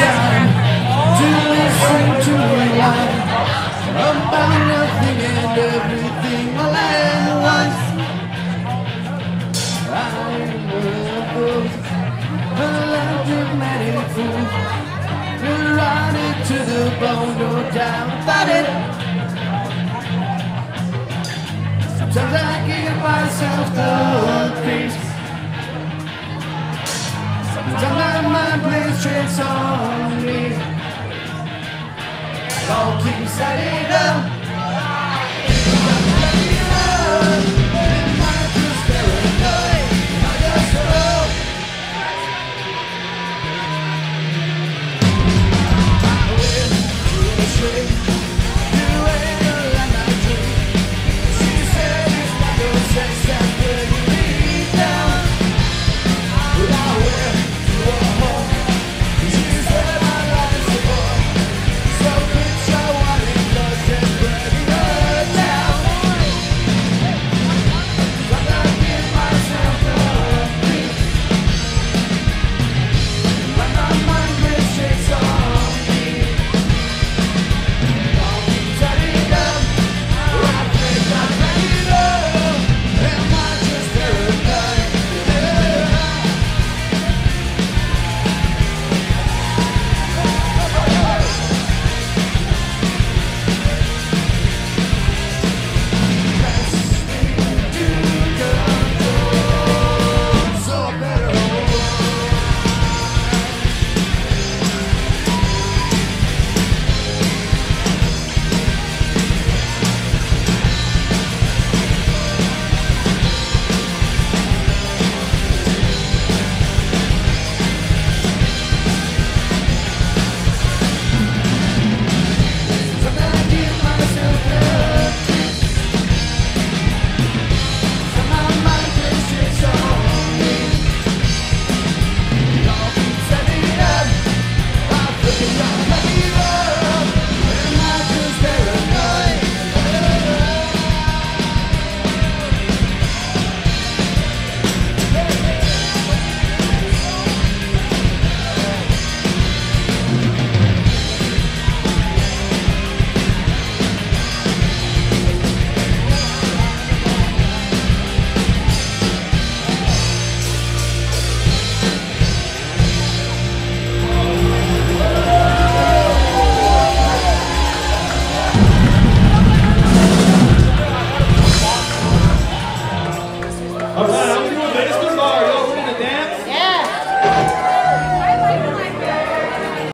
time to listen to me whine about nothing and everything all at once. I'm one of those melodramatic fools. You're rotted to the bone, no doubt about it. Sometimes I give myself the peace. Sometimes my mind plays tricks on. It all keep adding up.